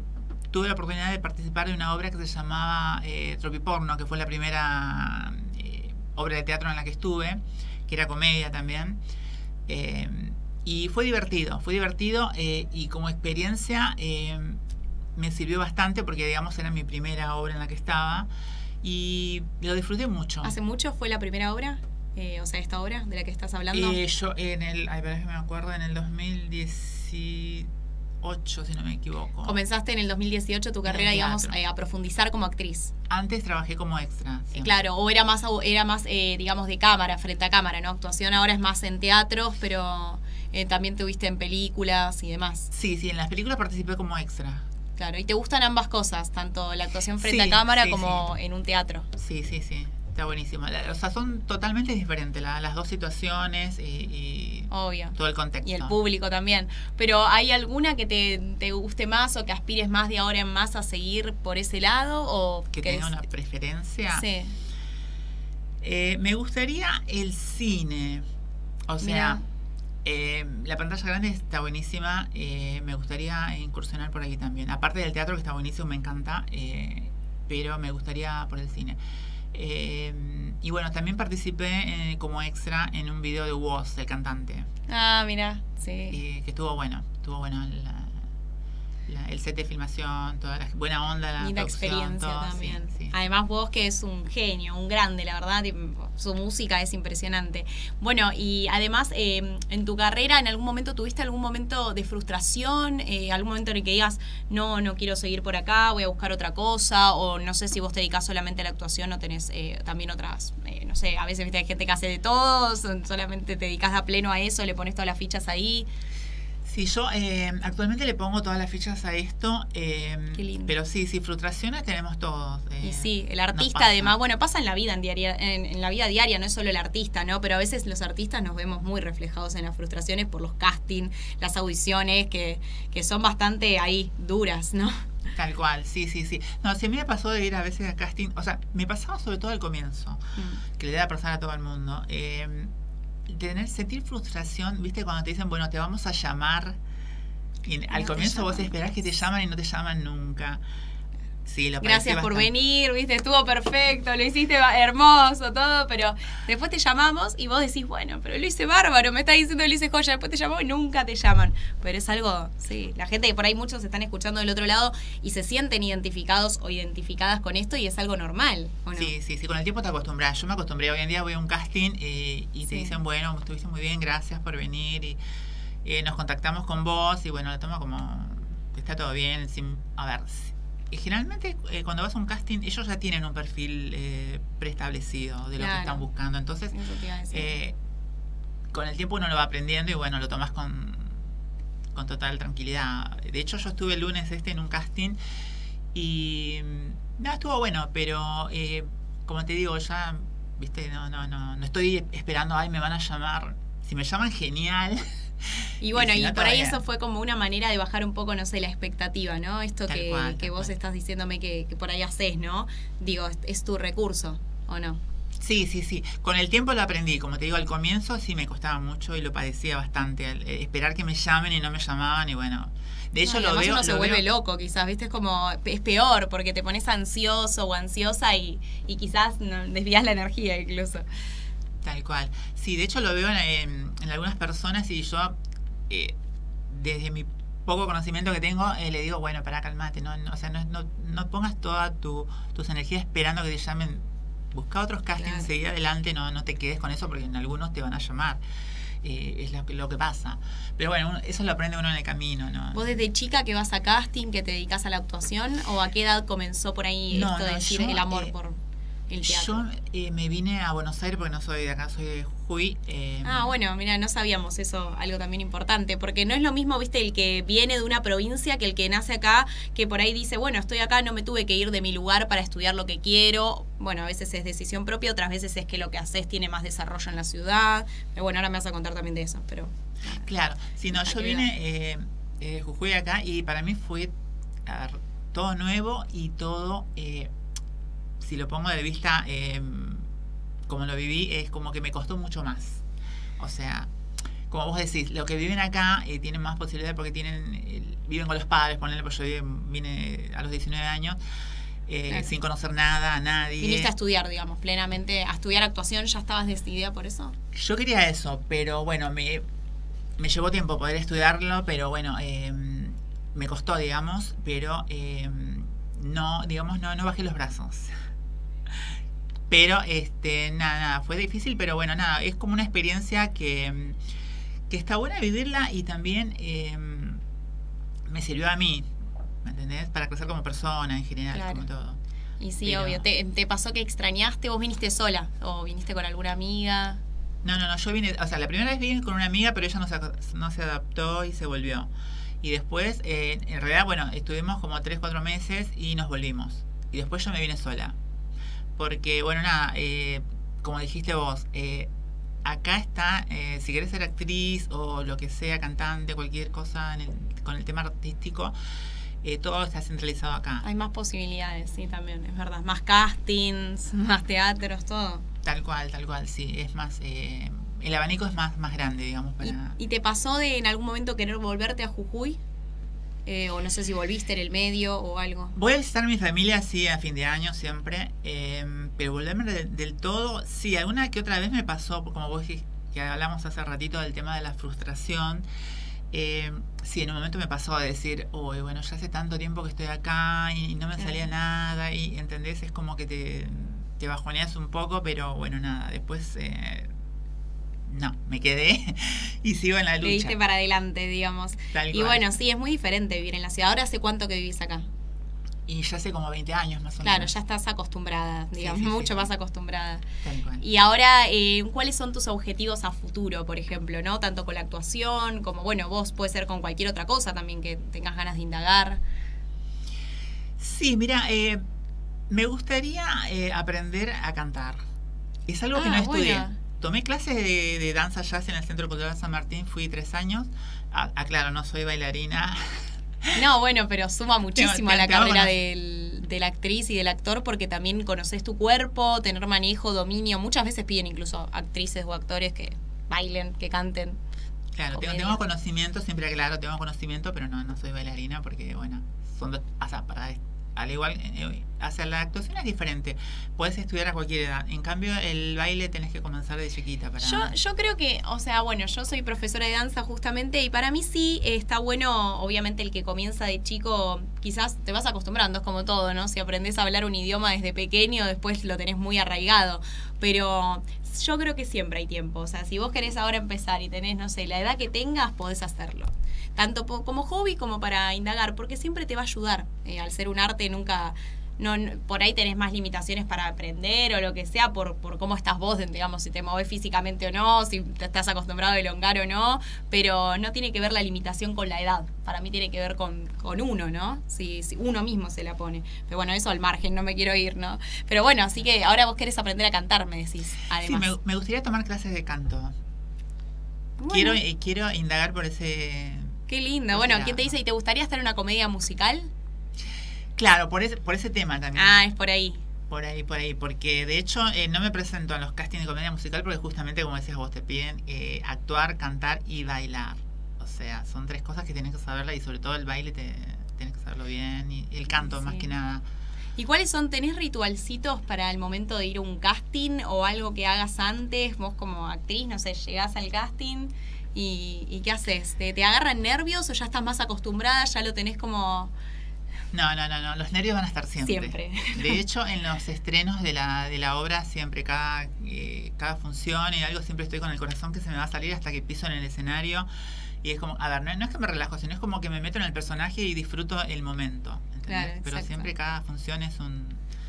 tuve la oportunidad de participar de una obra que se llamaba eh, Tropiporno, que fue la primera eh, obra de teatro en la que estuve, que era comedia también. Eh, y fue divertido, fue divertido y como experiencia me sirvió bastante porque, digamos, era mi primera obra en la que estaba y lo disfruté mucho. ¿Hace mucho fue la primera obra? Eh, o sea, esta obra de la que estás hablando. Eh, yo en el, ay, pará que me acuerdo, en el 2018, si no me equivoco. Comenzaste en el 2018 tu carrera, digamos, eh, a profundizar como actriz. Antes trabajé como extra. Siempre. Claro, o era más, era más eh, digamos, de cámara, frente a cámara, ¿no? Actuación ahora es más en teatros, pero eh, también tuviste en películas y demás. Sí, sí, en las películas participé como extra. Claro, y te gustan ambas cosas, tanto la actuación frente Sí, a cámara sí, como en un teatro. Sí, sí, sí. Está buenísimo. O sea, son totalmente diferentes la- las dos situaciones y, y Obvio. todo el contexto. Y el público también. Pero ¿hay alguna que te, te guste más o que aspires más de ahora en más a seguir por ese lado? O Que tenga una preferencia. Sí. Eh, me gustaría el cine. O sea, eh, la pantalla grande está buenísima. eh, me gustaría incursionar por ahí también. Aparte del teatro, que está buenísimo, me encanta. eh, pero me gustaría por el cine. Eh, y bueno, también participé eh, como extra en un video de Woz, el cantante. Ah, mira, sí. eh, que estuvo bueno. Estuvo bueno. la- la- el set de filmación, toda la buena onda, la Linda experiencia todo, también. sí. Además, vos que es un genio, un grande, la verdad, su música es impresionante. Bueno, y además, eh, en tu carrera, ¿en algún momento tuviste algún momento de frustración? Eh, ¿Algún momento en el que digas, no, no quiero seguir por acá, voy a buscar otra cosa? O no sé si vos te dedicas solamente a la actuación o tenés eh, también otras, eh, no sé, a veces viste hay gente que hace de todo, son- solamente te dedicas a pleno a eso, le pones todas las fichas ahí. Sí, yo eh, actualmente le pongo todas las fichas a esto, eh, Qué lindo. pero sí, sí, frustraciones tenemos todos. eh, Y sí, el artista además, bueno, pasa en la vida en, diaria, en, en la vida diaria, no es solo el artista, ¿no? Pero a veces los artistas nos vemos muy reflejados en las frustraciones por los castings, las audiciones, que, que son bastante ahí duras, ¿no? Tal cual, sí, sí, sí. No, si a mí me pasó de ir a veces a casting, o sea, me pasaba sobre todo al comienzo, Mm. que le da a pasar a todo el mundo. eh, tener, sentir frustración, viste, cuando te dicen, bueno, te vamos a llamar, y al comienzo vos esperás que te llaman y no te llaman nunca. Sí, lo padecí Gracias por bastante. venir, viste, estuvo perfecto, lo hiciste hermoso, todo, pero después te llamamos y vos decís, bueno, pero lo hice bárbaro, me está diciendo lo hice joya, después te llamó y nunca te llaman. Pero es algo, sí, la gente que por ahí muchos están escuchando del otro lado y se sienten identificados o identificadas con esto y es algo normal, ¿o no? Sí, sí, sí, con el tiempo te acostumbras. Yo me acostumbré, hoy en día voy a un casting eh, y te Sí. dicen, bueno, estuviste muy bien, gracias por venir. Y eh, nos contactamos con vos y bueno, lo tomo como, está todo bien. Sin, a ver, generalmente eh, cuando vas a un casting, ellos ya tienen un perfil eh, preestablecido de lo Claro. que están buscando. Entonces, eh, con el tiempo uno lo va aprendiendo y bueno, lo tomas con, con total tranquilidad. De hecho, yo estuve el lunes este en un casting y mm, nada, estuvo bueno, pero eh, como te digo, ya, viste, no, no, no, no estoy esperando, ay, me van a llamar. Si me llaman, genial. Y bueno, si y, por ahí eso fue como una manera de bajar un poco, no sé, la expectativa, ¿no? Esto Tal que, cual, que vos cual. estás diciéndome que, que por ahí haces, ¿no? Digo, es, es tu recurso, ¿o no? Sí, sí, sí. Con el tiempo lo aprendí. Como te digo, al comienzo sí me costaba mucho y lo padecía bastante. eh, esperar que me llamen y no me llamaban y bueno. De hecho, No, lo veo. uno se lo vuelve veo- loco, quizás, ¿viste? Es como, es peor, porque te pones ansioso o ansiosa y, y quizás no, desvías la energía incluso. Tal cual. Sí, de hecho lo veo en, en- en algunas personas y yo, eh, desde mi poco conocimiento que tengo, eh, le digo, bueno, para calmate, no, no, o sea, no, no, no pongas todas tu, tus energías esperando que te llamen. Busca otros castings, Claro. seguí adelante, no, no te quedes con eso porque en algunos te van a llamar. Eh, es lo, que- lo que pasa. Pero bueno, uno- eso lo aprende uno en el camino, ¿no? ¿Vos desde chica que vas a casting, que te dedicas a la actuación, o a qué edad comenzó por ahí No, esto de no, decir yo, el amor eh, por el teatro? Yo eh, me vine a Buenos Aires porque no soy de acá, soy de Jujuy. eh, Ah, bueno, mira, no sabíamos eso, algo también importante, porque no es lo mismo, viste, el que viene de una provincia que el que nace acá, que por ahí dice, bueno, estoy acá, no me tuve que ir de mi lugar para estudiar lo que quiero. Bueno, a veces es decisión propia, otras veces es que lo que haces tiene más desarrollo en la ciudad. Pero bueno, ahora me vas a contar también de eso, pero... Claro, si no, ¿A yo vine eh, de Jujuy acá y para mí fue ver, todo nuevo y todo, eh, si lo pongo de vista eh, como lo viví, es como que me costó mucho más. O sea, como vos decís, lo que viven acá eh, tienen más posibilidades porque tienen eh, viven con los padres, ponerle, pues yo vine- vine a los 19 años. eh, Claro. sin conocer nada, a nadie. Viniste a estudiar, digamos, plenamente, a estudiar actuación, ¿ya estabas decidida por eso? Yo quería eso, pero bueno, me, me llevó tiempo poder estudiarlo, pero bueno, eh, me costó, digamos, pero eh, no, digamos, no, no bajé los brazos. Pero, este, nada, nada, fue difícil, pero bueno, nada, es como una experiencia que, que está buena vivirla y también eh, me sirvió a mí, ¿me entendés? Para crecer como persona en general, Claro. como todo. Y sí, Pero- obvio. ¿Te, te pasó que extrañaste? ¿Vos viniste sola? ¿O viniste con alguna amiga? No, no, no, yo vine, o sea, la primera vez vine con una amiga, pero ella no se, no se adaptó y se volvió. Y después, eh, en realidad, bueno, estuvimos como 3, 4 meses y nos volvimos. Y después yo me vine sola. Porque, bueno, nada, eh, como dijiste vos, eh, acá está, eh, si querés ser actriz o lo que sea, cantante, cualquier cosa en el- con el tema artístico, eh, todo está centralizado acá. Hay más posibilidades, sí, también, es verdad. Más castings, más teatros, todo. Tal cual, tal cual, sí. Es más, eh, el abanico es más, más grande, digamos, ¿Y, te pasó de en algún momento querer volverte a Jujuy? Eh, o no sé si volviste en el medio o algo. Voy a visitar a mi familia, sí, a fin de año siempre, eh, pero volverme de- del todo, sí, alguna que otra vez me pasó, como vos dijiste, que hablamos hace ratito del tema de la frustración, Eh, sí, en un momento me pasó a decir, uy, bueno, ya hace tanto tiempo que estoy acá y no me Claro. salía nada, y ¿entendés? Es como que te, te bajoneas un poco, pero bueno, nada, después eh, no, me quedé y sigo en la lucha. diste para adelante, digamos. Tal Y cual. bueno, sí, es muy diferente vivir en la ciudad. Ahora, ¿hace cuánto que vivís acá? Y ya hace como 20 años más o Claro, menos. ya estás acostumbrada, digamos, sí, sí, mucho sí. más acostumbrada. Tal cual. Y ahora, eh, ¿cuáles son tus objetivos a futuro, por ejemplo, no? Tanto con la actuación como, bueno, vos puede ser con cualquier otra cosa también que tengas ganas de indagar. Sí, mira, eh, me gustaría eh, aprender a cantar. Es algo que Ah, no estudié. bueno. Tomé clases de, de danza jazz en el Centro Cultural San Martín, fui tres años. Ah, ah, claro, no soy bailarina. No, bueno, pero suma muchísimo a la carrera del, de la actriz y del actor porque también conoces tu cuerpo, tener manejo, dominio. Muchas veces piden incluso actrices o actores que bailen, que canten. Claro, tengo, tengo conocimiento, siempre claro, tengo conocimiento, pero no, no soy bailarina porque, bueno, son dos, o sea, para, al igual, eh, hacia la actuación es diferente. Puedes estudiar a cualquier edad. En cambio, el baile tenés que comenzar de chiquita para... Yo, yo creo que, o sea, bueno, yo soy profesora de danza justamente y para mí sí está bueno, obviamente el que comienza de chico, quizás te vas acostumbrando, es como todo, ¿no? Si aprendes a hablar un idioma desde pequeño, después lo tenés muy arraigado, pero yo creo que siempre hay tiempo, o sea, si vos querés ahora empezar y tenés, no sé, la edad que tengas, podés hacerlo. Tanto como hobby como para indagar, porque siempre te va a ayudar. Eh, al ser un arte nunca no, no- por ahí tenés más limitaciones para aprender o lo que sea por, por cómo estás vos, digamos, si te movés físicamente o no, si te estás acostumbrado a elongar o no, pero no tiene que ver la limitación con la edad, para mí tiene que ver con, con uno, ¿no? Si, si uno mismo se la pone. Pero bueno, eso al margen, no me quiero ir, ¿no? Pero bueno, así que ahora vos querés aprender a cantar, me decís, Sí, además. me, me gustaría tomar clases de canto. Bueno, Quiero, eh, quiero indagar por ese... Qué lindo. Bueno, ¿quién te dice? ¿Y te gustaría estar en una comedia musical? Claro, por ese, por ese tema también. Ah, es por ahí. Por ahí, por ahí, porque de hecho eh, no me presento a los castings de comedia musical porque justamente como decías vos, te piden eh, actuar, cantar y bailar. O sea, son tres cosas que tienes que saberla y sobre todo el baile te, tienes que saberlo bien y el canto más que nada. ¿Y cuáles son? ¿Tenés ritualcitos para el momento de ir a un casting o algo que hagas antes? Vos como actriz, no sé, llegás al casting y, y ¿qué haces? ¿Te, ¿Te agarran nervios o ya estás más acostumbrada? ¿Ya lo tenés como No, no, no, no, los nervios van a estar siempre. siempre? De hecho, en los estrenos de la, de la obra, siempre, cada, eh, cada función y algo, siempre estoy con el corazón que se me va a salir hasta que piso en el escenario. Y es como, a ver, no, no es que me relajo, sino es como que me meto en el personaje y disfruto el momento. ¿entendés? Claro, Pero siempre cada función es un...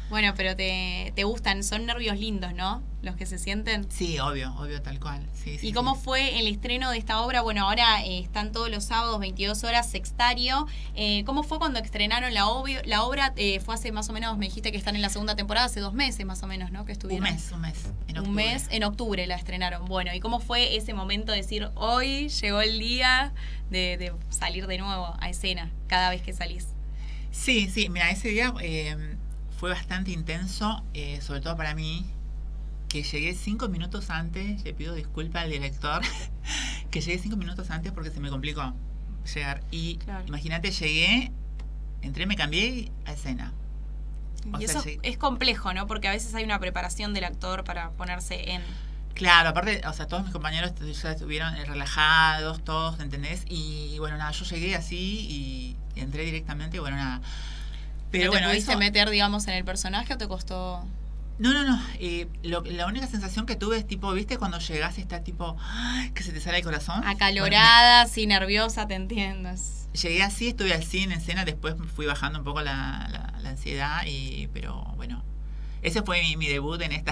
Bueno, pero te, te gustan, son nervios lindos, ¿no? Los que se sienten. Sí, obvio, obvio, tal cual. Sí, sí, ¿Y cómo sí. fue el estreno de esta obra? Bueno, ahora eh, están todos los sábados, 22 horas, sextario. Eh, ¿Cómo fue cuando estrenaron la, obvio- la obra? Eh, fue hace más o menos, me dijiste que están en la segunda temporada, hace dos meses más o menos, ¿no? Que Un estuvieron. mes, un mes. En Un octubre. mes, en octubre la estrenaron. Bueno, ¿y cómo fue ese momento de decir, hoy llegó el día de, de salir de nuevo a escena cada vez que salís? Sí, sí, mira, ese día eh, fue bastante intenso, eh, sobre todo para mí, que llegué cinco minutos antes, le pido disculpas al director, que llegué cinco minutos antes porque se me complicó llegar. Y Claro. imagínate, llegué, entré, me cambié a escena. O y sea, eso es complejo, ¿no? Porque a veces hay una preparación del actor para ponerse en... Claro, aparte, o sea, todos mis compañeros ya estuvieron eh, relajados, todos, ¿entendés? Y bueno, nada, yo llegué así y entré directamente y bueno, nada. Pero ¿No te bueno, pudiste eso- meter, digamos, en el personaje o te costó...? No, no, no. eh, lo- la única sensación que tuve es tipo, ¿viste? Cuando llegás y está tipo, que se te sale el corazón. Acalorada, así nerviosa, te Bueno, llegué así, estuve así en escena, después fui bajando un poco la, la- la ansiedad, y pero bueno, ese fue mi, mi debut en esta.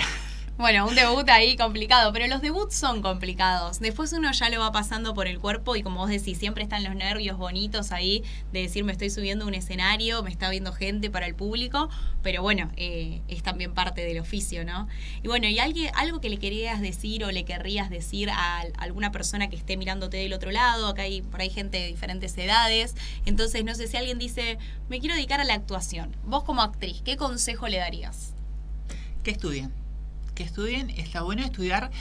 Bueno, un debut ahí complicado, pero los debuts son complicados. Después uno ya lo va pasando por el cuerpo y como vos decís, siempre están los nervios bonitos ahí de decir me estoy subiendo a un escenario, me está viendo gente para el público, pero bueno, eh, es también parte del oficio, ¿no? Y bueno, ¿y alguien, algo que le querías decir o le querrías decir a, al- alguna persona que esté mirándote del otro lado? Acá hay por ahí gente de diferentes edades, entonces no sé si alguien dice, me quiero dedicar a la actuación. Vos como actriz, ¿qué consejo le darías? que estudien. Que estudien, está bueno estudiar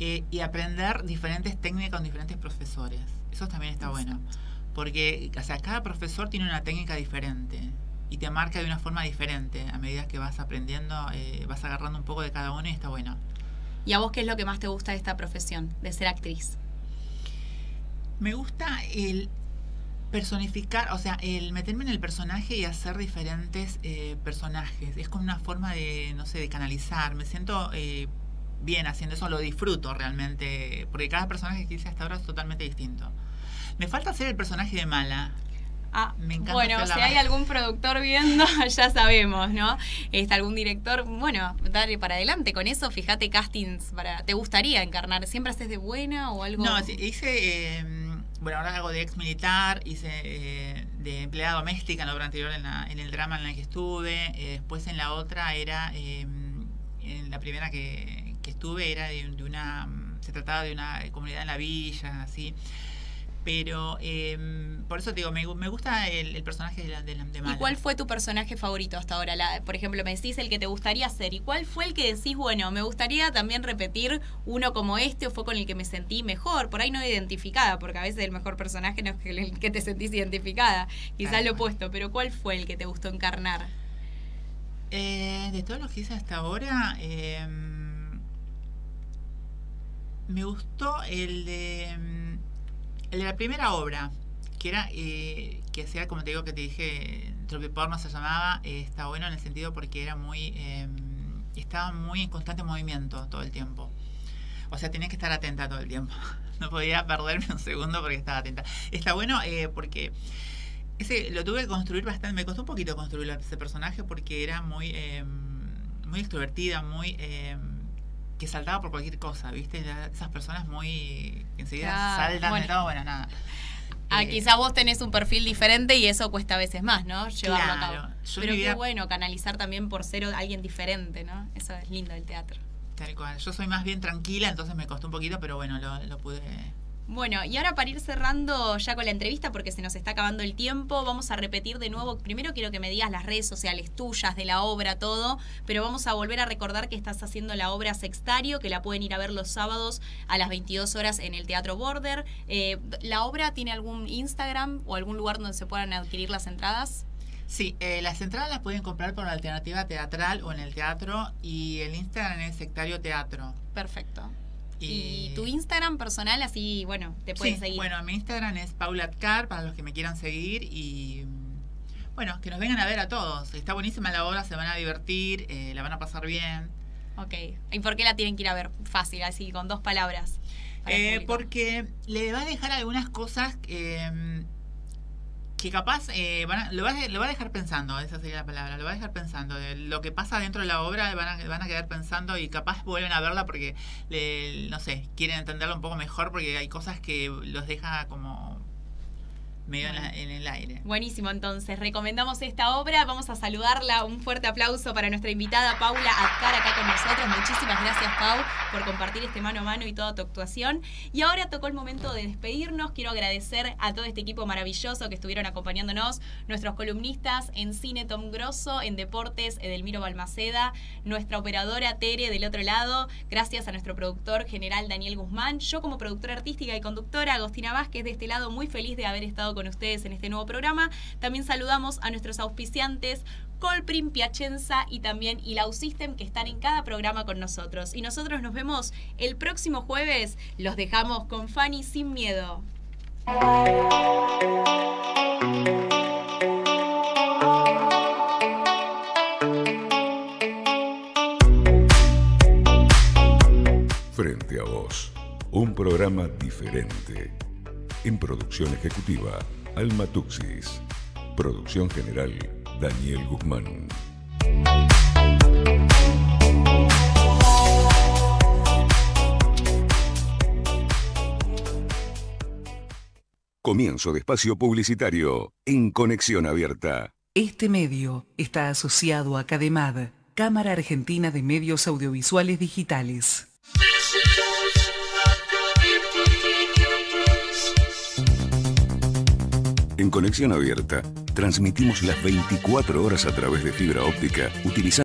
eh, y aprender diferentes técnicas con diferentes profesores. Eso también está bueno. Porque, o sea, cada profesor tiene una técnica diferente y te marca de una forma diferente. A medida que vas aprendiendo, eh, vas agarrando un poco de cada uno y está bueno. ¿Y a vos qué es lo que más te gusta de esta profesión, de ser actriz? Me gusta el personificar, o sea, el meterme en el personaje y hacer diferentes eh, personajes. Es como una forma de, no sé, de canalizar. Me siento eh, bien haciendo eso, lo disfruto realmente, porque cada personaje que hice hasta ahora es totalmente distinto. Me falta hacer el personaje de mala. Ah, Me encanta bueno, si hay algún productor viendo, ya sabemos, ¿no? Este, algún director, bueno, dale para adelante con eso, fíjate castings para. ¿Te gustaría encarnar? ¿Siempre haces de buena o algo? No, hice, eh, bueno, ahora hago de ex militar, hice eh, de empleada doméstica en la obra anterior, en, la- en el drama en la que estuve, eh, después en la otra era, eh, en la primera que, que estuve era de, de una, se trataba de una comunidad en la villa, así. Pero eh, por eso te digo, me, me gusta el, el personaje de, la, de, la- de ¿Y Mala. cuál fue tu personaje favorito hasta ahora? La- por ejemplo, me decís el que te gustaría hacer. ¿Y cuál fue el que decís, bueno, me gustaría también repetir uno como este o fue con el que me sentí mejor? Por ahí no identificada, porque a veces el mejor personaje no es el que te sentís identificada. Quizás lo opuesto, pero ¿cuál fue el que te gustó encarnar? Eh, de todo lo que hice hasta ahora, eh, me gustó el de, el de la primera obra, que era, eh, que hacía, como te digo, que te dije, Tropiporno se llamaba, eh, está bueno en el sentido porque era muy, eh, estaba muy en constante movimiento todo el tiempo. O sea, tenía que estar atenta todo el tiempo. No podía perderme un segundo porque estaba atenta. Está bueno eh, porque ese lo tuve que construir bastante. Me costó un poquito construir ese personaje porque era muy, eh, muy extrovertida, muy eh, que saltaba por cualquier cosa, ¿viste? Esas personas muy enseguida Claro, saltan bueno. de todo, bueno, nada. Ah, Eh, quizás vos tenés un perfil diferente y eso cuesta a veces más, ¿no? Llevarlo a cabo. Yo Pero qué bueno canalizar también por ser alguien diferente, ¿no? Eso es lindo del teatro. Tal cual. Yo soy más bien tranquila, entonces me costó un poquito, pero bueno, lo, lo pude. Bueno, y ahora para ir cerrando ya con la entrevista, porque se nos está acabando el tiempo, vamos a repetir de nuevo. Primero quiero que me digas las redes sociales tuyas, de la obra, todo, pero vamos a volver a recordar que estás haciendo la obra Sextario, que la pueden ir a ver los sábados a las 22 horas en el Teatro Border. Eh, ¿La obra tiene algún Instagram o algún lugar donde se puedan adquirir las entradas? Sí, eh, las entradas las pueden comprar por la alternativa teatral o en el teatro y el Instagram es Sectario Teatro. Perfecto. Y, Y tu Instagram personal, así, bueno, te pueden Sí, seguir. Bueno, mi Instagram es paulatcar para los que me quieran seguir y mm, bueno, que nos vengan a ver a todos. Está buenísima la obra, se van a divertir, eh, la van a pasar bien. Ok. ¿Y por qué la tienen que ir a ver? Fácil, así, con dos palabras. Eh, porque le va a dejar algunas cosas eh, que capaz eh, van a- lo, va a, lo va a dejar pensando, esa sería la palabra, lo va a dejar pensando. De lo que pasa dentro de la obra van a, van a quedar pensando y capaz vuelven a verla porque, le- no sé, quieren entenderla un poco mejor porque hay cosas que los deja como medio en, la- en el aire. Buenísimo, entonces recomendamos esta obra. Vamos a saludarla. Un fuerte aplauso para nuestra invitada Paula Azcar acá con nosotros. Muchísimas gracias, Pau, por compartir este mano a mano y toda tu actuación. Y ahora tocó el momento de despedirnos. Quiero agradecer a todo este equipo maravilloso que estuvieron acompañándonos, nuestros columnistas en cine Tom Grosso, en deportes Edelmiro Balmaceda, nuestra operadora Tere del otro lado. Gracias a nuestro productor general Daniel Guzmán. Yo como productora artística y conductora Agostina Vázquez de este lado muy feliz de haber con ustedes en este nuevo programa. También saludamos a nuestros auspiciantes Colprim, Piacenza y también Ilau System que están en cada programa con nosotros. Y nosotros nos vemos el próximo jueves. Los dejamos con Fanny sin miedo. Frente a vos, un programa diferente. En producción ejecutiva, Alma Tuxis. Producción general, Daniel Guzmán. Comienzo de espacio publicitario en Conexión Abierta. Este medio está asociado a CADEMAD, Cámara Argentina de Medios Audiovisuales Digitales. En Conexión Abierta, transmitimos las 24 horas a través de fibra óptica utilizando